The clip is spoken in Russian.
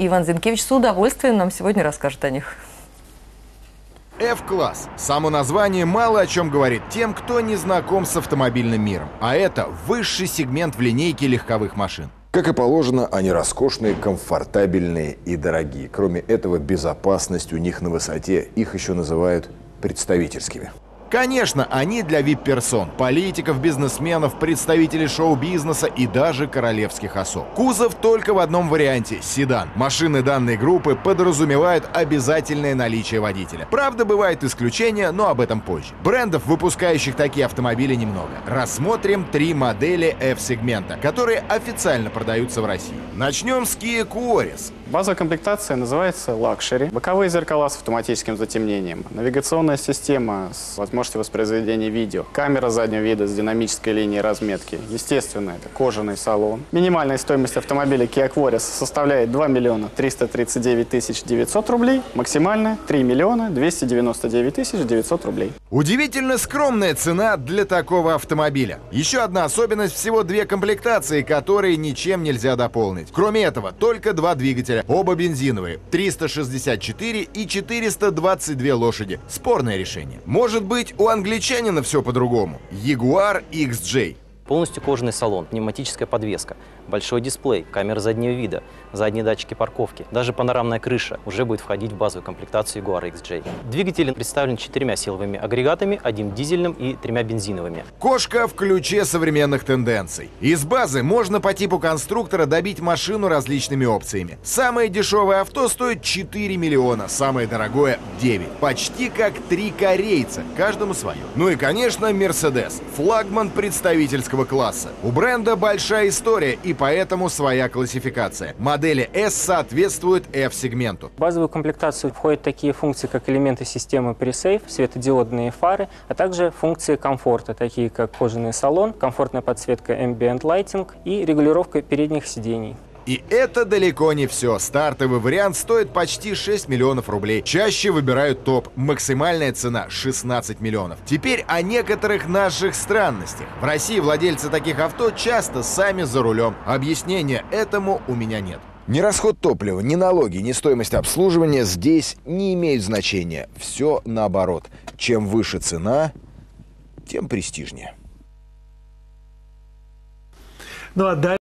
Иван Зинкевич с удовольствием нам сегодня расскажет о них. F-класс. Само название мало о чем говорит тем, кто не знаком с автомобильным миром. А это высший сегмент в линейке легковых машин. Как и положено, они роскошные, комфортабельные и дорогие. Кроме этого, безопасность у них на высоте. Их еще называют представительскими. Конечно, они для вип-персон, политиков, бизнесменов, представителей шоу-бизнеса и даже королевских особ. Кузов только в одном варианте – седан. Машины данной группы подразумевают обязательное наличие водителя. Правда, бывают исключения, но об этом позже. Брендов, выпускающих такие автомобили, немного. Рассмотрим три модели F-сегмента, которые официально продаются в России. Начнем с Kia Quaris. Базовая комплектация называется Luxury. Боковые зеркала с автоматическим затемнением, навигационная система с возможностью воспроизведения видео, камера заднего вида с динамической линией разметки. Естественно, это кожаный салон. Минимальная стоимость автомобиля Kia Quaris составляет 2 миллиона 339 тысяч 900 рублей, максимальная 3 миллиона 299 тысяч 900 рублей. Удивительно скромная цена для такого автомобиля. Еще одна особенность – всего две комплектации, которые ничем нельзя дополнить. Кроме этого, только два двигателя, оба бензиновые, 364 и 422 лошади. Спорное решение. Может быть, у англичанина все по-другому. Jaguar XJ. Полностью кожаный салон, пневматическая подвеска, большой дисплей, камера заднего вида, задние датчики парковки, даже панорамная крыша уже будет входить в базовую комплектацию Jaguar XJ. Двигатель представлен четырьмя силовыми агрегатами, одним дизельным и тремя бензиновыми. Кошка в ключе современных тенденций. Из базы можно по типу конструктора добить машину различными опциями. Самое дешевое авто стоит 4 миллиона, самое дорогое 9. Почти как три корейца, каждому свое. Ну и, конечно, Mercedes, флагман представительского класса. У бренда большая история и поэтому своя классификация. Модели S соответствуют F-сегменту. В базовую комплектацию входят такие функции, как элементы системы Pre-Safe, светодиодные фары, а также функции комфорта, такие как кожаный салон, комфортная подсветка Ambient Lighting и регулировка передних сидений. И это далеко не все. Стартовый вариант стоит почти 6 миллионов рублей. Чаще выбирают топ. Максимальная цена 16 миллионов. Теперь о некоторых наших странностях. В России владельцы таких авто часто сами за рулем. Объяснения этому у меня нет. Ни расход топлива, ни налоги, ни стоимость обслуживания здесь не имеют значения. Все наоборот. Чем выше цена, тем престижнее. Ну а дальше...